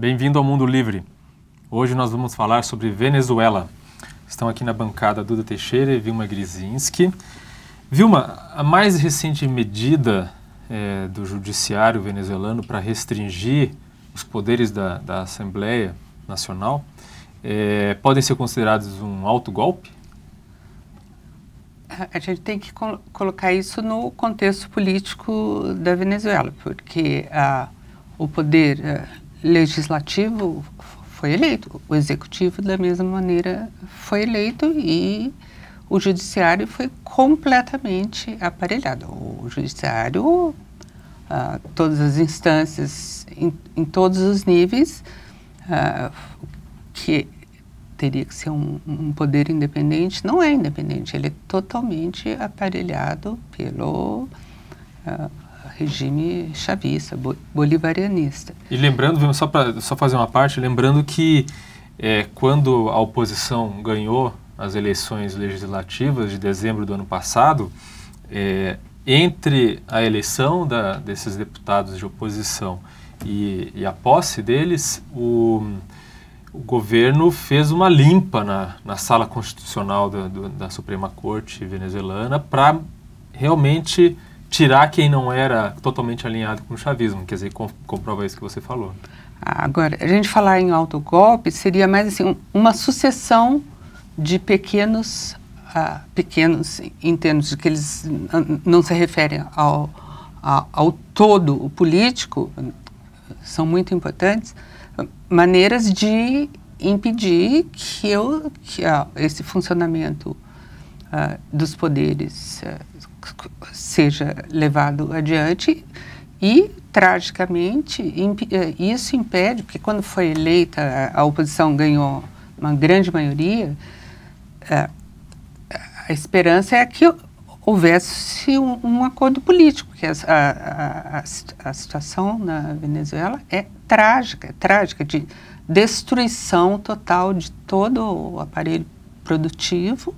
Bem-vindo ao Mundo Livre. Hoje nós vamos falar sobre Venezuela. Estão aqui na bancada Duda Teixeira e Vilma Grisinski. Vilma, a mais recente medida é, do judiciário venezuelano para restringir os poderes da, da Assembleia Nacional é, podem ser considerados um alto golpe? A gente tem que col colocar isso no contexto político da Venezuela, porque uh, o poder uh, legislativo foi eleito, o executivo da mesma maneira foi eleito e o judiciário foi completamente aparelhado. O judiciário, uh, todas as instâncias, em, em todos os níveis, uh, que teria que ser um, um, poder independente, não é independente, ele é totalmente aparelhado pelo uh, regime chavista, bolivarianista. E lembrando, só para só fazer uma parte, lembrando que é, quando a oposição ganhou as eleições legislativas de dezembro do ano passado, é, entre a eleição da, desses deputados de oposição e, e a posse deles, o, o, governo fez uma limpa na, na sala constitucional da, do, da Suprema Corte venezuelana para realmente tirar quem não era totalmente alinhado com o chavismo, quer dizer, comprova isso que você falou. Agora, a gente falar em autogolpe seria mais assim, uma sucessão de pequenos, uh, pequenos em termos de que eles não se referem ao, ao, ao todo o político, são muito importantes, maneiras de impedir que, eu, que uh, esse funcionamento uh, dos poderes seja levado adiante e tragicamente isso impede porque quando foi eleita a oposição ganhou uma grande maioria é, a esperança é que houvesse um, um acordo político, porque a, a, situação na Venezuela é trágica, é trágica, de destruição total de todo o aparelho produtivo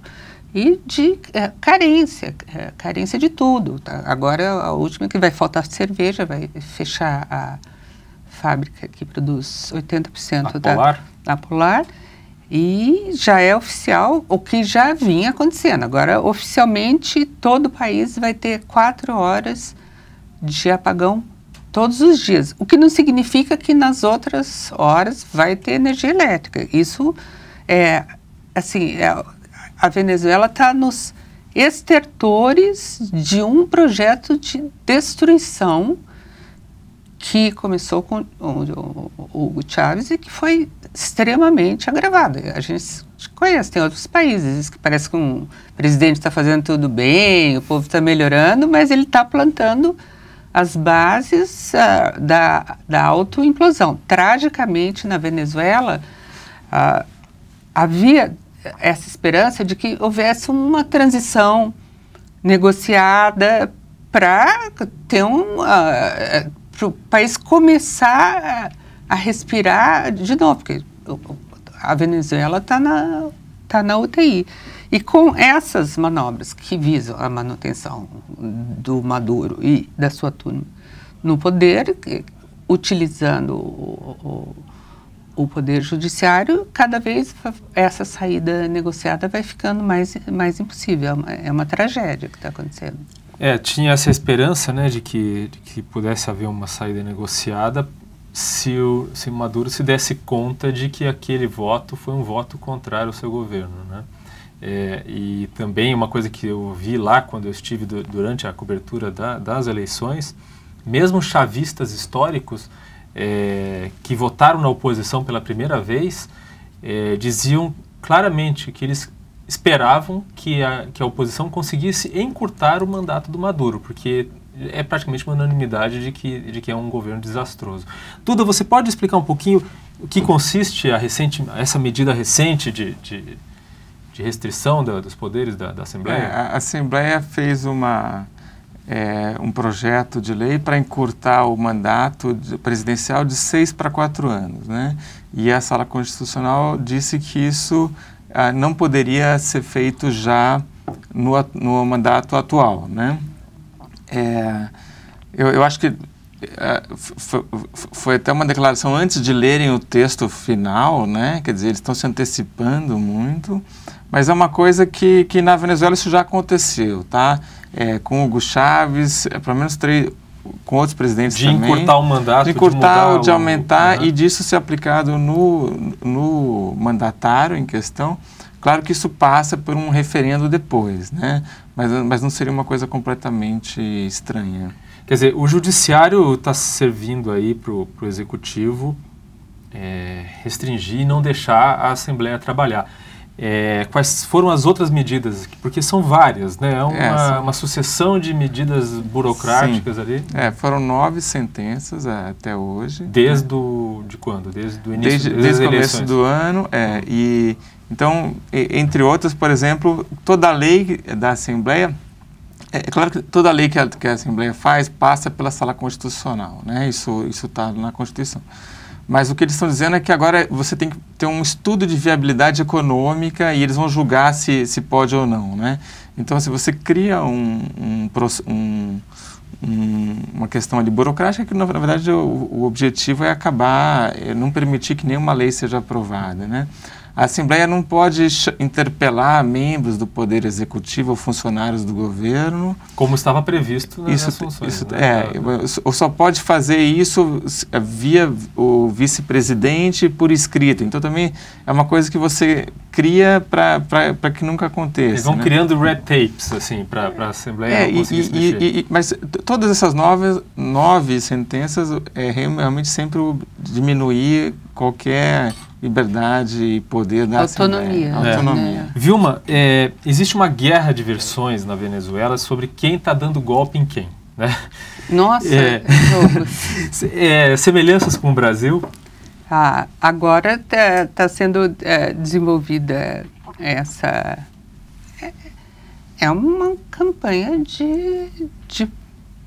e de é, carência, é, carência de tudo. Tá? Agora, a última que vai faltar cerveja, vai fechar a fábrica que produz 80% da, Polar. da Polar e já é oficial o que já vinha acontecendo. Agora, oficialmente, todo o país vai ter quatro horas de apagão todos os dias. O que não significa que nas outras horas vai ter energia elétrica. Isso é, assim, é, a Venezuela está nos estertores de um projeto de destruição que começou com o, Hugo Chávez e que foi extremamente agravado. A gente conhece, tem outros países que parece que um presidente está fazendo tudo bem, o povo está melhorando, mas ele está plantando as bases uh, da, da autoimplosão. Tragicamente, na Venezuela, uh, havia essa esperança de que houvesse uma transição negociada para ter um... Uh, para o país começar a, a, respirar de novo, porque a Venezuela está na, tá na UTI. E com essas manobras que visam a manutenção do Maduro e da sua turma no poder, utilizando o, o, o poder judiciário, cada vez essa saída negociada vai ficando mais, mais impossível. É uma, é uma tragédia que está acontecendo. É, tinha essa esperança né, de, que, de que pudesse haver uma saída negociada se o, se Maduro se desse conta de que aquele voto foi um voto contrário ao seu governo. Né? É, e também uma coisa que eu vi lá quando eu estive do, durante a cobertura da, das eleições, mesmo chavistas históricos é, que votaram na oposição pela primeira vez é, diziam claramente que eles esperavam que a, que a oposição conseguisse encurtar o mandato do Maduro, porque é praticamente uma unanimidade de que, de que é um governo desastroso. Duda, você pode explicar um pouquinho o que consiste a recente, essa medida recente de, de, de restrição da, dos poderes da, da Assembleia? É, a Assembleia fez uma, é, um projeto de lei para encurtar o mandato presidencial de seis para quatro anos. Né? E a Sala Constitucional disse que isso ah, não poderia ser feito já no, no mandato atual, né? É, eu, eu, acho que é, foi, até uma declaração antes de lerem o texto final, né? Quer dizer, eles estão se antecipando muito, mas é uma coisa que, que na Venezuela isso já aconteceu, tá? É, com Hugo Chávez, é, pelo menos três, com outros presidentes de também. De encurtar o mandato, de encurtar, de, de aumentar o, e disso ser aplicado no, no mandatário em questão. Claro que isso passa por um referendo depois, né? Mas, mas não seria uma coisa completamente estranha. Quer dizer, o judiciário está servindo aí para o executivo é, restringir e não deixar a Assembleia trabalhar. É, quais foram as outras medidas? Porque são várias, né? É uma, é, uma sucessão de medidas burocráticas Sim. ali. É, foram nove sentenças é, até hoje. Desde né? o, de quando? Desde o início Desde, desde, desde o começo do ano. É, e, então, entre outras, por exemplo, toda a lei da Assembleia é, é claro que toda lei que a, que a Assembleia faz passa pela Sala Constitucional, né? Isso está na Constituição. Mas o que eles estão dizendo é que agora você tem que ter um estudo de viabilidade econômica e eles vão julgar se, se pode ou não, né? Então, se você cria um, um, um, um uma questão ali burocrática que, na verdade, o, o, objetivo é acabar, é não permitir que nenhuma lei seja aprovada, né? A Assembleia não pode interpelar membros do Poder Executivo ou funcionários do governo. Como estava previsto nas isso, funções. Isso, né? É, ou só pode fazer isso via o vice-presidente por escrito. Então também é uma coisa que você cria para que nunca aconteça. Eles vão né? criando red tapes, assim, para a Assembleia é, e, e, e, Mas todas essas nove, nove sentenças é realmente sempre diminuir qualquer liberdade e poder da autonomia. Assembleia. Autonomia. É. Vilma, é, existe uma guerra de versões na Venezuela sobre quem está dando golpe em quem. Né? Nossa, é, é, semelhanças com o Brasil? Ah, agora está tá sendo é, desenvolvida essa. É, é uma campanha de, de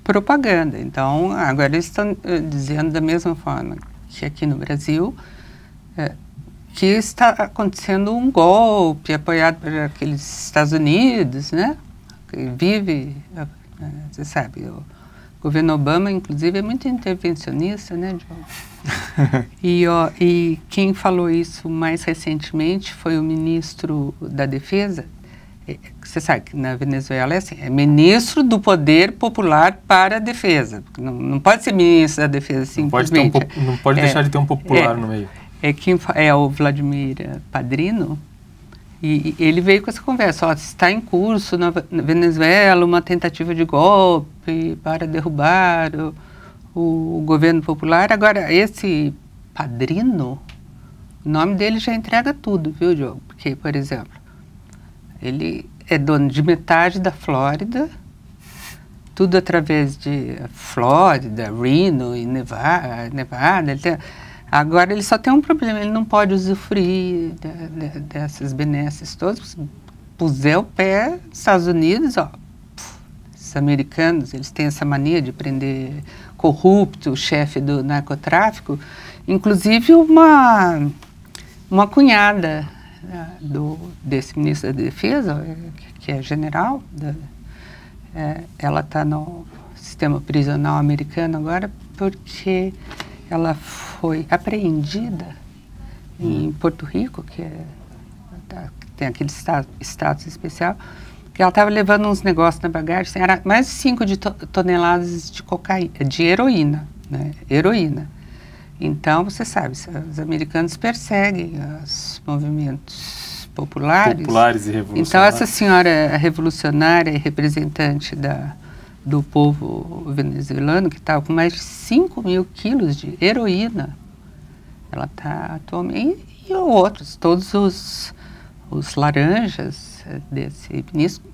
propaganda. Então, agora eles estão eh, dizendo da mesma forma que aqui no Brasil, é, que está acontecendo um golpe apoiado por aqueles Estados Unidos, né? Que vive, você sabe, o governo Obama, inclusive, é muito intervencionista, né, João? e, ó, e quem falou isso mais recentemente foi o ministro da Defesa. É, você sabe que na Venezuela é assim, é ministro do Poder Popular para a Defesa. Não, não pode ser ministro da Defesa simplesmente. Não pode, um, não pode é, deixar de ter um popular é, no meio é, quem, é o Vladimir Padrino, e, ele veio com essa conversa, ó, está em curso na, na, Venezuela uma tentativa de golpe para derrubar o, o, o governo popular. Agora, esse Padrino, o nome dele já entrega tudo, viu, Diogo? Porque, por exemplo, ele é dono de metade da Flórida, tudo através de Flórida, Reno e Nevada. Nevada ele tem, Agora ele só tem um problema, ele não pode usufruir de, de, dessas benesses todas. Puser o pé, Estados Unidos, ó, os americanos, eles têm essa mania de prender corrupto, o chefe do narcotráfico. Inclusive uma, uma cunhada né, do, desse ministro da Defesa, que é general, da, é, ela está no sistema prisional americano agora porque ela foi apreendida em hum. Porto Rico, que, é, tá, tem aquele status especial, que ela estava levando uns negócios na bagagem, assim, era mais de 5 de to toneladas de cocaína, de heroína, né? Heroína. Então, você sabe, os americanos perseguem os movimentos populares. Populares e revolucionários. Então, essa senhora revolucionária e representante da, do povo venezuelano, que estava com mais de 5 mil quilos de heroína. Ela está atualmente. E, e outros, todos os, os laranjas desse ministro,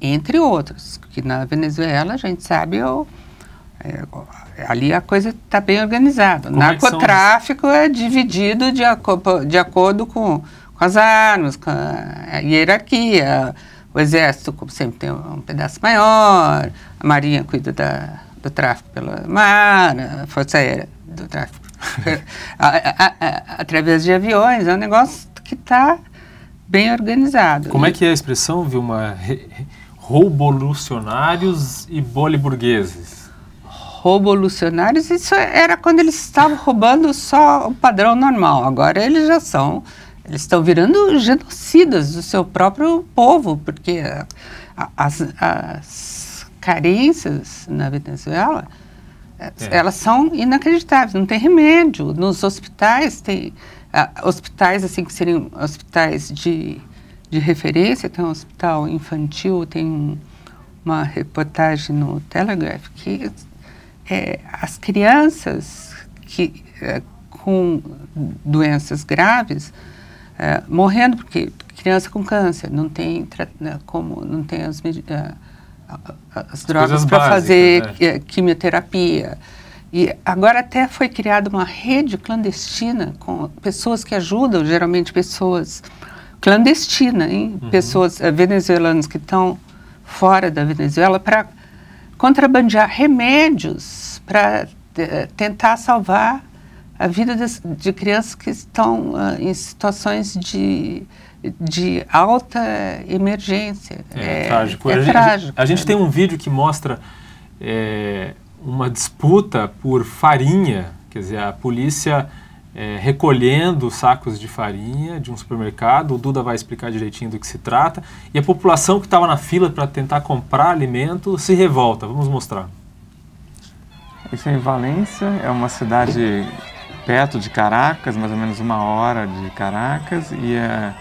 entre outros. Que na Venezuela, a gente sabe, eu, é, ali a coisa está bem organizada. O é narcotráfico é, é, dividido de, de acordo com, com as armas, com a hierarquia o exército, como sempre, tem um pedaço maior, marinha cuida da, do tráfico pela mar, a força aérea do tráfico a, a, a, através de aviões. É um negócio que está bem organizado. Como é que é a expressão, Vilma? Rouvolucionários e boliburgueses. revolucionários, isso era quando eles estavam roubando só o padrão normal. Agora eles já são, eles estão virando genocidas do seu próprio povo, porque as, as carências na Venezuela, é. elas são inacreditáveis, não tem remédio. Nos hospitais, tem uh, hospitais assim que seriam hospitais de, de referência, tem um hospital infantil, tem um, uma reportagem no Telegraph que é, as crianças que, é, com doenças graves morrendo porque criança com câncer não tem né, como não tem as, as drogas para fazer né? É, quimioterapia e agora até foi criada uma rede clandestina com pessoas que ajudam geralmente pessoas clandestinas hein? Uhum. pessoas uh, venezuelanas que estão fora da Venezuela para contrabandear remédios para uh, tentar salvar a vida das, de crianças que estão uh, em situações de, de alta emergência. É, é trágico. É a, trágico. Gente, a gente tem um vídeo que mostra é, uma disputa por farinha, quer dizer, a polícia é, recolhendo sacos de farinha de um supermercado. O Duda vai explicar direitinho do que se trata. E a população que estava na fila para tentar comprar alimento se revolta. Vamos mostrar. Isso é em Valência, é uma cidade perto de Caracas, mais ou menos uma hora de Caracas, e é,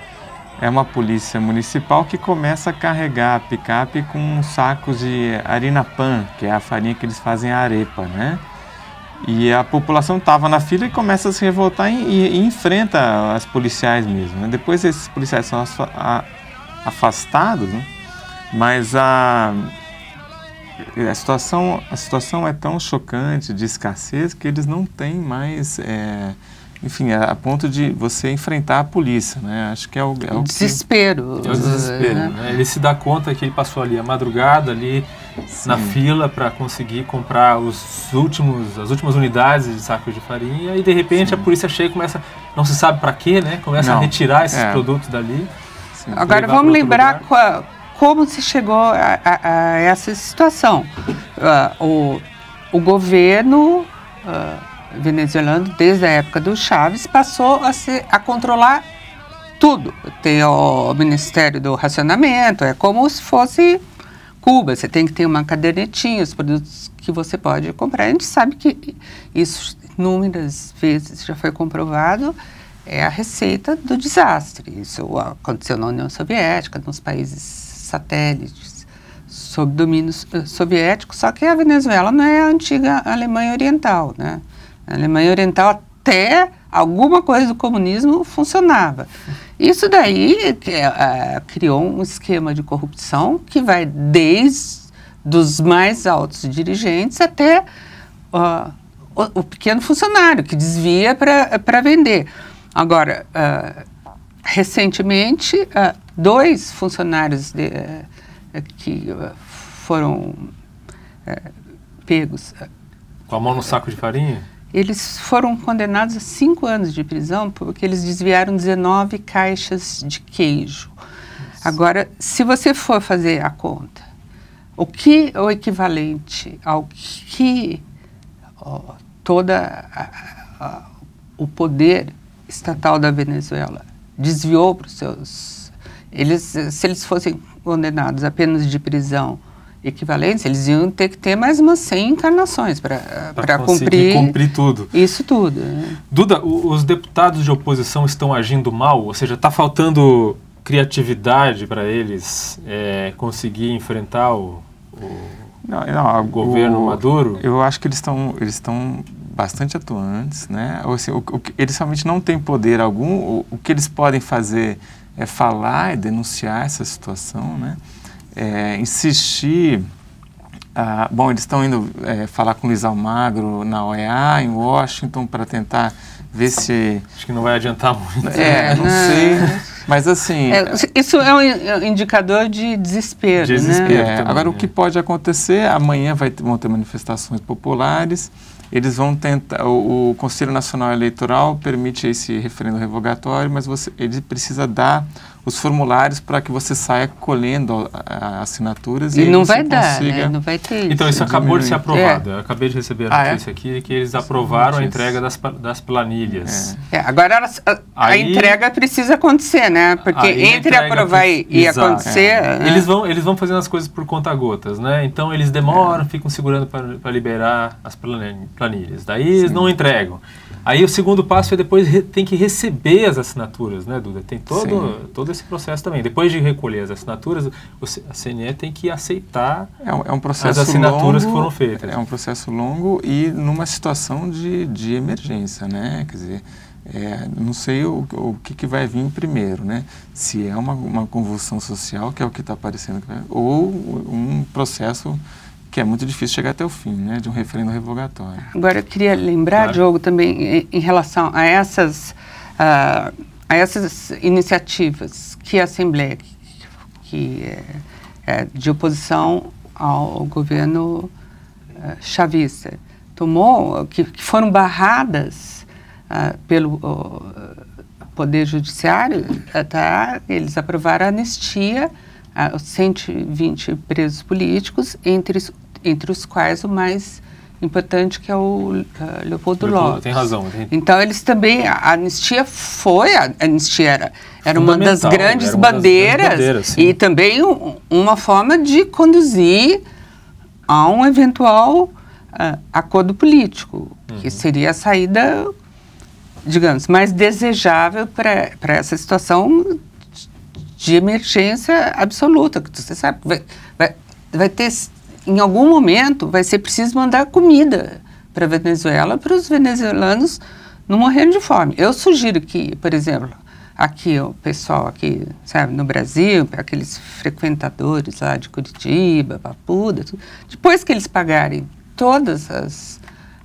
é uma polícia municipal que começa a carregar a picape com sacos de harina pan, que é a farinha que eles fazem a arepa, né? E a população estava na fila e começa a se revoltar e, e, e enfrenta as policiais mesmo. Né? Depois esses policiais são afastados, né? mas a, a, situação, a situação é tão chocante de escassez que eles não têm mais, é, enfim, a, a, ponto de você enfrentar a polícia. Né? Acho que é o, é o desespero. Que, é o desespero. Né? Ele se dá conta que ele passou ali a madrugada ali Sim. na fila para conseguir comprar os últimos, as últimas unidades de sacos de farinha e de repente Sim. a polícia chega e começa, não se sabe para quê, né? Começa não. a retirar esses é. produtos dali. Sim. Agora vamos lembrar qual, como se chegou a, a, a essa situação. Uh, o, o governo uh, venezuelano, desde a época do Chaves, passou a, se, a controlar tudo. Tem o Ministério do Racionamento, é como se fosse Cuba, você tem que ter uma cadernetinha, os produtos que você pode comprar. A gente sabe que isso inúmeras vezes já foi comprovado, é a receita do desastre. Isso aconteceu na União Soviética, nos países satélites sob domínio eh, soviético, só que a Venezuela não é a antiga Alemanha Oriental, né? A Alemanha Oriental até alguma coisa do comunismo funcionava. Isso daí é, criou um esquema de corrupção que vai desde dos mais altos dirigentes até uh, o, o, pequeno funcionário que desvia para vender. Agora, uh, recentemente, uh, dois funcionários de, que foram pegos. Com a mão no saco de farinha? Eles foram condenados a cinco anos de prisão porque eles desviaram 19 caixas de queijo. Agora, se você for fazer a conta, o que é o equivalente ao que ó, toda a, a, o poder estatal da Venezuela desviou para os seus eles se eles fossem condenados apenas de prisão equivalentes, eles iam ter que ter mais umas 100 encarnações para cumprir, cumprir tudo. Isso tudo. Né? Duda, os deputados de oposição estão agindo mal? Ou seja, está faltando criatividade para eles é, conseguir enfrentar o, o, não, não, o governo o, Maduro? Eu acho que eles estão eles estão bastante atuantes, né? Ou, assim, o, o, eles realmente não têm poder algum. O, o que eles podem fazer é falar e denunciar essa situação, né? É, insistir. Ah, bom, eles estão indo é, falar com Luiz Almagro na OEA, em Washington, para tentar ver se. Acho que não vai adiantar muito. É, não sei. Mas assim. É, isso é um indicador de desespero. De desespero né? também, agora, o que pode acontecer? Amanhã vai, vão ter manifestações populares. Eles vão tentar. O, o Conselho Nacional Eleitoral permite esse referendo revogatório, mas você, ele precisa dar os formulários para que você saia colhendo a, a assinaturas e, e não vai dar, né? não vai ter. Então isso acabou de ser aprovado. É. Eu acabei de receber a notícia ah, é? aqui que eles aprovaram a entrega das, das planilhas. É. é agora elas, a, Aí, a, entrega precisa acontecer, né? Porque entre aprovar e, e acontecer, né? eles vão eles vão fazendo as coisas por conta gotas, né? Então eles demoram, ficam segurando para liberar as planilhas. Daí eles não entregam. Aí o segundo passo é depois tem que receber as assinaturas, né, Duda? Tem todo, todo esse processo também. Depois de recolher as assinaturas, a CNE tem que aceitar é um, é um as assinaturas longo, que foram feitas. É um processo longo e numa situação de, de emergência, né? Quer dizer, é, não sei o, o que, que, vai vir primeiro, né? Se é uma, uma convulsão social, que é o que está aparecendo, ou um processo que é muito difícil chegar até o fim, né, de um referendo revogatório. Agora, eu queria lembrar, claro. Diogo, também em, em relação a essas, uh, a essas iniciativas que a Assembleia, que, que é, é, de oposição ao governo uh, chavista, tomou, que, que foram barradas uh, pelo Poder Judiciário, tá? eles aprovaram a anistia aos 120 presos políticos, entre entre os quais o mais importante que é o uh, Leopoldo, Leopoldo Tem razão. Tem... Então eles também a anistia foi a anistia era, era uma das grandes uma bandeiras, das bandeiras e também um, uma forma de conduzir a um eventual uh, acordo político uhum. que seria a saída digamos mais desejável para essa situação de emergência absoluta que você sabe vai, vai, vai ter em algum momento vai ser preciso mandar comida para a Venezuela para os venezuelanos não morrerem de fome. Eu sugiro que, por exemplo, aqui o pessoal aqui, sabe, no Brasil, aqueles frequentadores lá de Curitiba, Papuda, tudo, depois que eles pagarem todas as,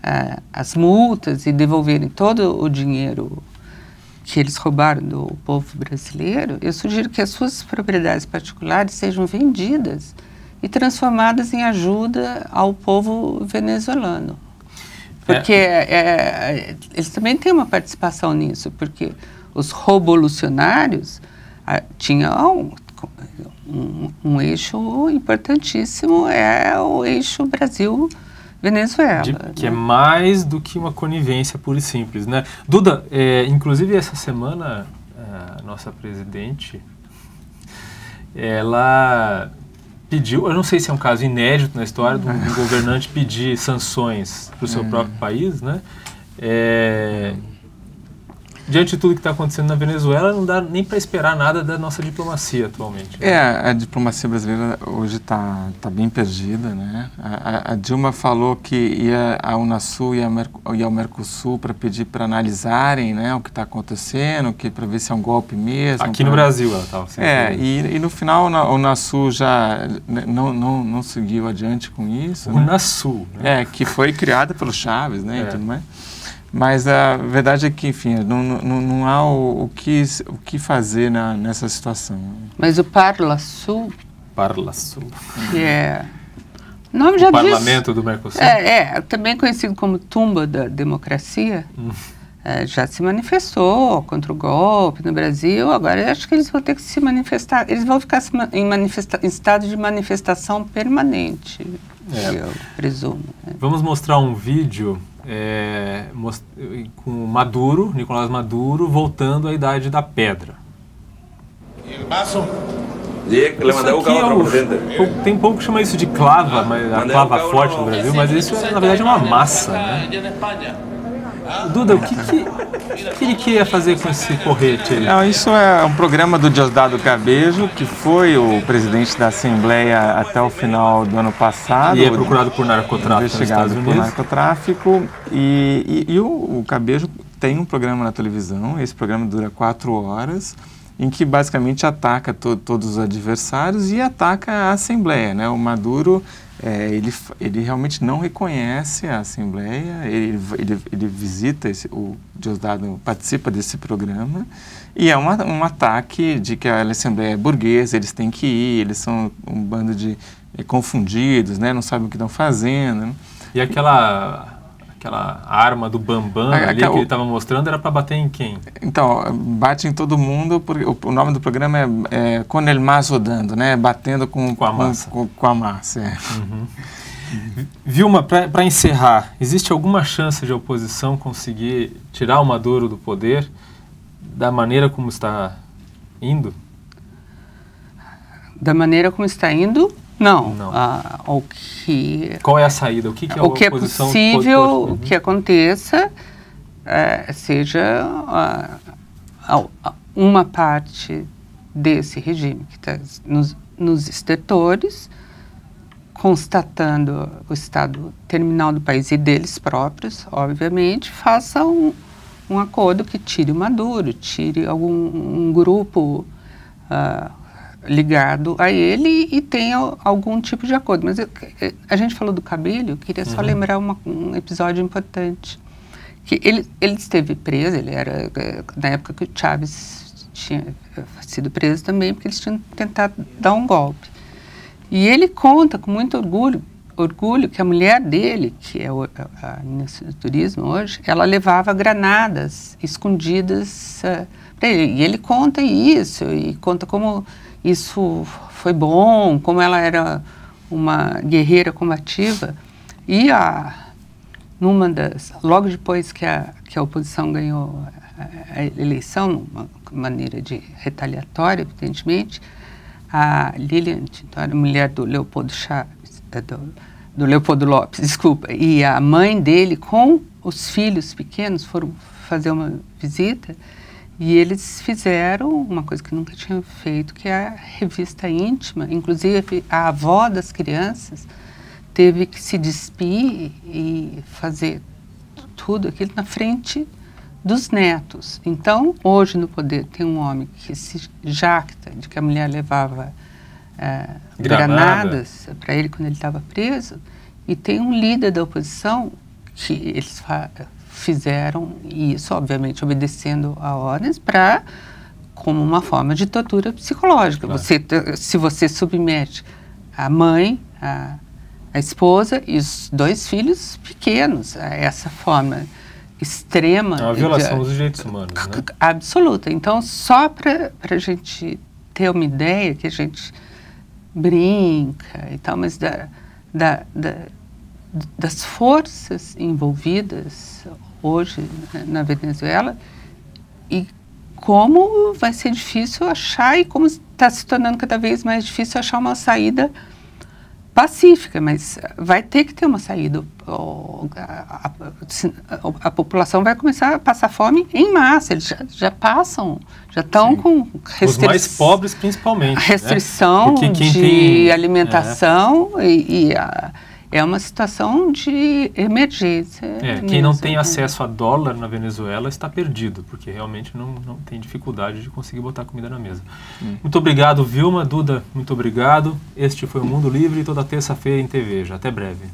uh, as multas e devolverem todo o dinheiro que eles roubaram do povo brasileiro, eu sugiro que as suas propriedades particulares sejam vendidas e transformadas em ajuda ao povo venezuelano. Porque é. É, é, eles também têm uma participação nisso, porque os revolucionários ah, tinham um, um, eixo importantíssimo, é o eixo Brasil-Venezuela. Que é né? é mais do que uma conivência pura e simples, né? Duda, é, inclusive essa semana, a nossa presidente, ela pediu, eu não sei se é um caso inédito na história de um, governante pedir sanções para o seu é. próprio país, né? É, diante de tudo que está acontecendo na Venezuela, não dá nem para esperar nada da nossa diplomacia atualmente. Né? É, a diplomacia brasileira hoje está tá bem perdida, né? A, a, Dilma falou que ia ao Unasul e, e ao Mercosul para pedir para analisarem né, o que está acontecendo, que para ver se é um golpe mesmo. Aqui pra... no Brasil ela estava. É, e, e, no final o Unasul já não, não, não seguiu adiante com isso. Né? Unasul. Né? É, que foi criada pelo Chaves, né? É. E tudo mais. Mas a verdade é que, enfim, não, não, não há o, o, que, o que fazer na, nessa situação. Mas o Parla Sul... Parla Sul. Que é... O nome já o Parlamento do Mercosul. É, é, também conhecido como tumba da democracia. Hum. É, já se manifestou contra o golpe no Brasil. Agora, acho que eles vão ter que se manifestar. Eles vão ficar em, manifesta em estado de manifestação permanente, é. eu presumo. Né? Vamos mostrar um vídeo é, com Maduro, Nicolás Maduro, voltando à idade da pedra. É o, tem pouco que chama isso de clava, mas a clava forte no Brasil, mas isso na verdade é uma massa, né? Duda, o que, que, que ele queria fazer com esse porrete aí? Não, isso é um programa do Diosdado Cabejo, que foi o presidente da Assembleia até o final do ano passado. E é procurado por narcotráfico investigado por narcotráfico. E, e, e o, o Cabejo tem um programa na televisão, esse programa dura quatro horas, em que basicamente ataca to, todos os adversários e ataca a Assembleia. Né? O Maduro é, ele, ele realmente não reconhece a Assembleia, ele, ele, ele visita, esse, o Diosdado participa desse programa, e é uma, um ataque de que a Assembleia é burguesa, eles têm que ir, eles são um bando de é, confundidos, né, não sabem o que estão fazendo. E aquela aquela arma do Bambam Ah, ali aquela- que ele estava mostrando era para bater em quem? Então, bate em todo mundo, porque o, o nome do programa é, é Con el mazo dando, né? Batendo com, Com a massa. Com, com a massa, é. Vilma, para encerrar, existe alguma chance de a oposição conseguir tirar o Maduro do poder da maneira como está indo? Da maneira como está indo, não. Não. Ah, o que Qual é a saída? O que, que a o que é possível pode- que aconteça eh, seja ah, a- uma parte desse regime que está nos, nos constatando o estado terminal do país e deles próprios, obviamente, faça um, um acordo que tire o Maduro, tire algum um grupo ah, ligado a ele e tenha algum tipo de acordo. Mas eu- eh, a gente falou do Cabelho, eu queria só Uhum. lembrar uma- um episódio importante. Que ele, ele esteve preso, ele era eh, na época que o Chávez tinha eh, sido preso também, porque eles tinham tentado dar um golpe. E ele conta com muito orgulho, orgulho que a mulher dele, que é o- a a ministra do turismo hoje, ela levava granadas escondidas para ele. E ele conta isso, e conta como isso foi bom, como ela era uma guerreira combativa. E a, numa das, logo depois que a, que a oposição ganhou a, a eleição, numa maneira de retaliatória, evidentemente, a Lilian Tintori, mulher do Leopoldo Chaves, eh, do, do Leopoldo Lopes, desculpa, e a mãe dele com os filhos pequenos foram fazer uma visita e eles fizeram uma coisa que nunca tinham feito, que é a revista íntima. Inclusive, a avó das crianças teve que se despir e fazer tudo aquilo na frente dos netos. Então, hoje no poder tem um homem que se jacta de que a mulher levava Granada. granadas para ele quando ele estava preso, e tem um líder da oposição que eles fizeram isso, obviamente obedecendo a ordens, para como uma forma de tortura psicológica. Claro. Você, se você submete a mãe, a, a esposa e os dois filhos pequenos a essa forma extrema É uma de- violação dos direitos humanos, né? absoluta. Então, só para a gente ter uma ideia, que a gente brinca e tal, mas da, da, da- das forças envolvidas hoje né, na Venezuela e como vai ser difícil achar e como está se tornando cada vez mais difícil achar uma saída pacífica, mas vai ter que ter uma saída. A, a- a- população vai começar a passar fome em massa, eles já, já passam, já estão com Os restri- mais pobres, principalmente. né? restrição quem de tem- alimentação e, e a- é uma situação de emergência. É, quem não mesmo, tem né? acesso a dólar na Venezuela está perdido, porque realmente não, não tem dificuldade de conseguir botar comida na mesa. Muito obrigado, Vilma. Duda, muito obrigado. Este foi o Mundo Livre, toda terça-feira em TV. Já até breve.